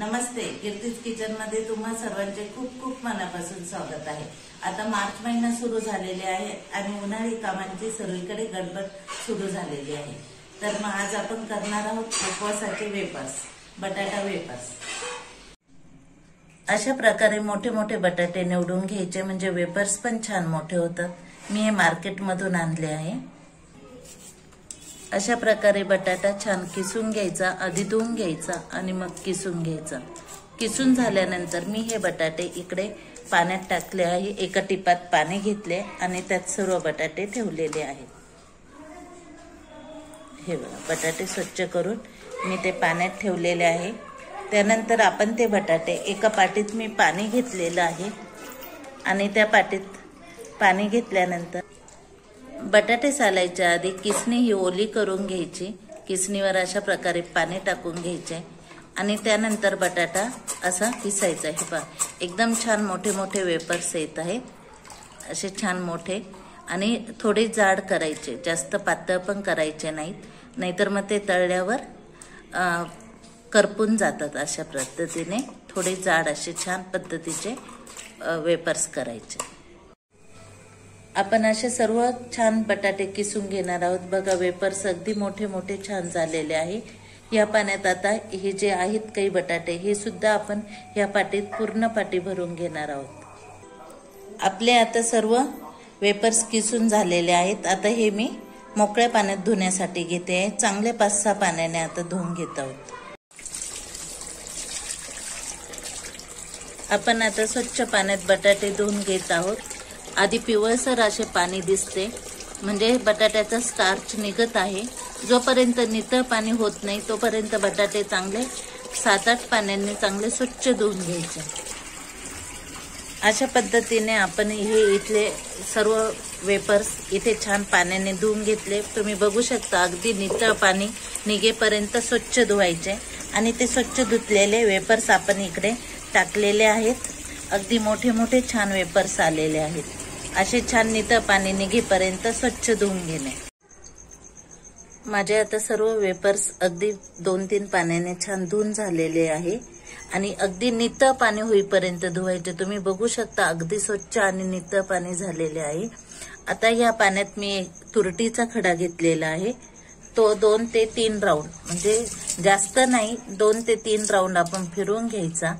नमस्ते कीर्तीज किचनमध्ये तुम्हा सर्वांचे खूप खूप मनापासून स्वागत आहे. आता मार्च महिना सुरू झालेले आहे आणि उन्हाळी कामांची सर्वीकडे गडबड सुरू झालेली आहे. तर मग आज आपण करणार आहोत उपवासाचे वेपर्स बटाटा वेपर्स अशा प्रकारे मोठे मोठे बटाटे निवडून घ्यायचे म्हणजे वेपर्स पण छान मोठे होतात. मी हे मार्केटमधून आणले आहे. अशा प्रकारे बटाटा छान किसून घ्यायचा आधी धुवून घ्यायचा आणि मग किसून घ्यायचा. किसून झाल्यानंतर मी हे बटाटे इकडे पाण्यात टाकले आहे. एका टिपात पाणी घेतले आणि त्यात सर्व बटाटे ठेवलेले आहेत. हे बघा बटाटे स्वच्छ करून मी ते पाण्यात ठेवलेले आहे. त्यानंतर आपण ते बटाटे एका पाटीत मी पाणी घेतलेलं आहे. आणि त्या पाटीत पाणी घेतल्यानंतर बटाटे सालायच्या आधी किसणी ही ओली करून घ्यायची. किसणीवर अशा प्रकारे पाणी टाकून घ्यायचे. आणि त्यानंतर बटाटा असा किसायचा हे पहा एकदम छान मोठे मोठे वेपर्स येत आहे. असे छान मोठे. आणि थोडे जाड करायचे. जास्त पातळ पण करायचे नाहीत. नाहीतर मग ते तळल्यावर करपून जातात अशा पद्धतीने. थोडे जाड असे छान पद्धतीचे वेपर्स करायचे. आपण असे सर्व छान बटाटे किसून घेणार आहोत. बघा वेपर्स अगदी मोठे मोठे छान झालेले आहे. या पाण्यात आता हे जे आहेत काही बटाटे हे सुद्धा आपण या पाटीत पूर्ण पाटी भरून घेणार आहोत. आपले आता सर्व वेपर्स किसून झालेले आहेत. आता हे मी मोकळ्या पाण्यात धुण्यासाठी घेते आहे. चांगल्या पाच सहा पाण्याने आता धुवून घेत आहोत. आपण आता स्वच्छ पाण्यात बटाटे धुवून घेत आहोत. आधी पिवळसर असे पाणी दिसते. म्हणजे बटाट्याचा स्टार्च निघत आहे. जोपर्यंत नितळ पाणी होत नाही तोपर्यंत बटाटे चांगले सात आठ पाण्याने चांगले स्वच्छ धुवून घ्यायचे. अशा पद्धतीने आपण हे इथले सर्व वेपर्स इथे छान पाण्याने धुवून घेतले. तुम्ही बघू शकता अगदी नितळ पाणी निघेपर्यंत स्वच्छ धुवायचे. आणि ते स्वच्छ धुतलेले वेपर्स आपण इकडे टाकलेले आहेत. अगदी मोठे मोठे छान वेपर्स आलेले आहेत. असे छान नितळ पाणी निघेपर्यंत स्वच्छ धुवून घेणे. माझे आता सर्व वेपर्स अगदी दोन तीन पाण्याने छान धुवून झालेले आहे. आणि अगदी नितळ पाणी होईपर्यंत धुवायचे. तुम्ही बघू शकता अगदी स्वच्छ आणि नितळ पाणी झालेले आहे. आता या पाण्यात मी तुरटीचा खडा घेतलेला आहे. तो दोन ते तीन राऊंड म्हणजे जास्त नाही दोन ते तीन राऊंड आपण फिरवून घ्यायचा.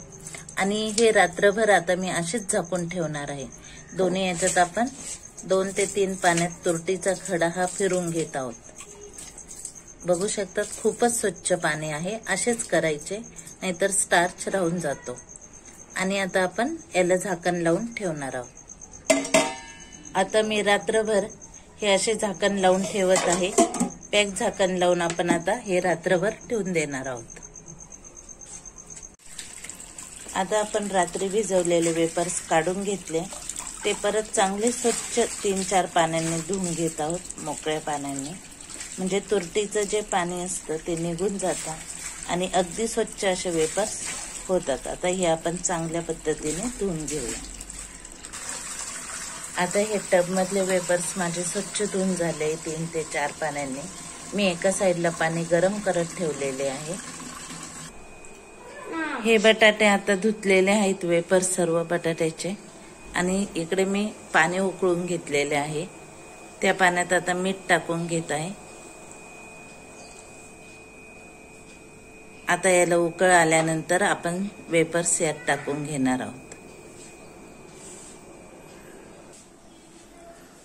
आणि हे रात्रभर आता मी असेच झाकून ठेवणार आहे. दोन्ही याच्यात आपण दोन ते तीन पाण्यात तुरटीचा खडा हा फिरून घेत आहोत. बघू शकतात खूपच स्वच्छ पाणी आहे असेच करायचे नाहीतर स्टार्च राहून जातो. आणि आता आपण याला झाकण लावून ठेवणार आहोत. आता मी रात्रभर हे असे झाकण लावून ठेवत आहे. पॅक झाकण लावून आपण आता हे रात्रभर ठेवून देणार आहोत. आता आपण रात्री भिजवलेले वेपर्स काढून घेतले. ते परत चांगले स्वच्छ तीन चार पाण्याने धुवून घेत आहोत मोकळ्या पाण्याने. म्हणजे तुरटीचं जे पाणी असतं ते निघून जातं आणि अगदी स्वच्छ असे वेपर्स होतात. आता हे आपण चांगल्या पद्धतीने धुवून घेऊया. आता हे टबमधले वेपर्स माझे स्वच्छ धुवून झाले तीन ते चार पाण्याने. मी एका साईडला पाणी गरम करत ठेवलेले आहे. हे बटाटे आता धुतलेले आहेत वेपर्स सर्व बटाट्याचे. आणि इकडे मी पाणी उकळून घेतलेले आहे. त्या पाण्यात आता मीठ टाकून घेत आहे. आता याला उकळ आल्यानंतर आपण वेपर्स यात टाकून घेणार आहोत.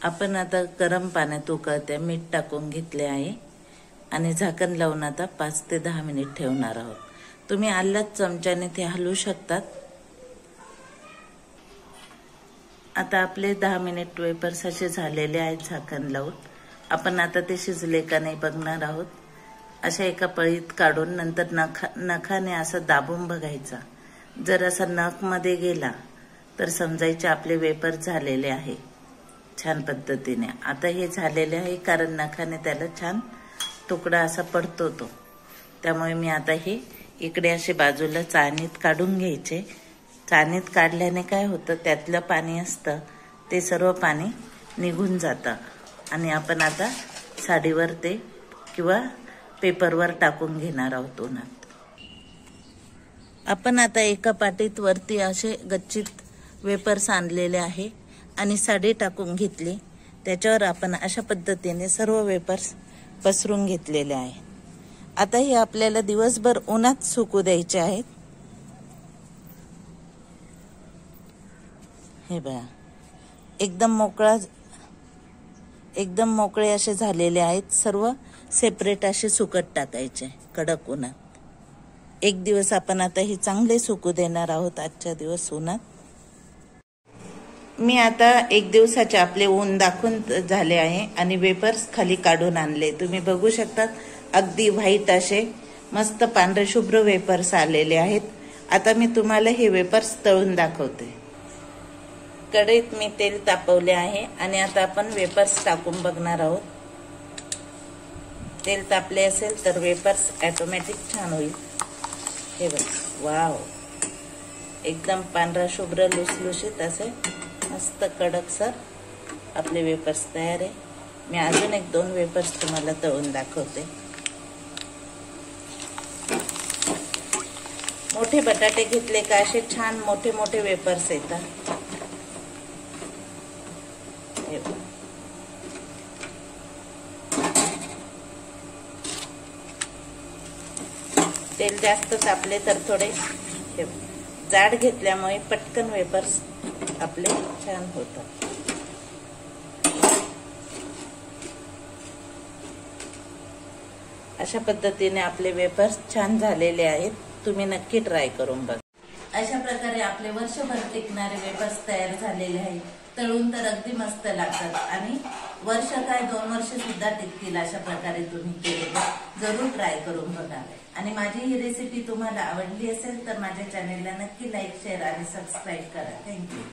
आपण आता गरम पाण्यात उकळते मीठ टाकून घेतले आहे. आणि झाकण लावून आता पाच ते दहा मिनिट ठेवणार आहोत. तुम्ही आल्लाच चमच्याने ते हलवू शकतात. आता आपले दहा मिनिट वेपर्स असे झालेले आहेत झाकण लावून. आपण आता ते शिजले का नाही बघणार आहोत. अशा एका पळीत काढून नंतर नखा नखाने असं दाबून बघायचा. जर असा नखमध्ये गेला तर समजायचे आपले वेपर झालेले आहे. छान पद्धतीने. आता हे झालेले आहे कारण नखाने त्याला छान तुकडा असा पडतो तो. त्यामुळे मी आता हे इकडे असे बाजूला चाणीत काढून घ्यायचे. चाणीत काढल्याने काय होतं त्यातलं पाणी असतं ते सर्व पाणी निघून जातं. आणि आपण आता साडीवर ते किंवा पेपरवर टाकून घेणार आहोत उन्हात. आपण आता एका पाटीत वरती असे गच्चीत वेपर्स आणलेले आहे आणि साडी टाकून घेतली. त्याच्यावर आपण अशा पद्धतीने सर्व वेपर्स पसरून घेतलेले आहे. आता हे आपल्याला दिवसभर उन्हात सुकू द्यायचे आहेत. हे बघा. एकदम मोकळा एकदम मोकळे असे झालेले आहेत. सर्व सेपरेट असे सुकत टाकायचे कडक उन्हात. एक दिवस आपण आता हे चांगले सुकू देणार आहोत आजच्या दिवस उन्हात. मी आता एक दिवसाचे आपले ऊन दाखवून झाले आहे आणि वेपर्स खाली काढून आणले. तुम्ही बघू शकतात अगदी व्हाईट असे मस्त पांढरे शुभ्र वेपर्स आलेले आहेत. आता मी तुम्हाला हे वेपर्स तळून दाखवते. कढईत मी तेल तापवले आहे आणि आता आपण वेपर्स टाकून बघणार आहोत. तेल तापले असेल तर वेपर्स ॲटोमॅटिक छान होईल. हे बघ वाव. एकदम पांढरा शुभ्र लुसलुशीत असे मस्त कडक सर आपले वेपर्स तयार आहे. मी अजून एक दोन वेपर्स तुम्हाला तळून दाखवते. मोठे बटाटे घेतले का? असे छान मोठे मोठे वेपर्स येतात. तेल जास्त तापले तर थोडे. जाड घेतल्यामुळे पटकन वेपर्स आपले छान होतात. अशा पद्धतीने आपले वेपर्स छान झालेले आहेत. तुम्ही नक्की ट्राय करून बघा. अशा प्रकारे आपले वर्षभर टिकणारे वेपर्स तयार झालेले आहेत. तळून तर अगदी मस्त लागतात. आणि वर्ष काय दोन वर्ष सुद्धा टिकतील अशा प्रकारे तुम्ही केलेले जरूर ट्राय करून बघा. आणि माझी ही रेसिपी तुम्हाला आवडली असेल तर माझ्या चॅनेलला नक्की लाईक शेअर आणि सबस्क्राईब करा. Thank you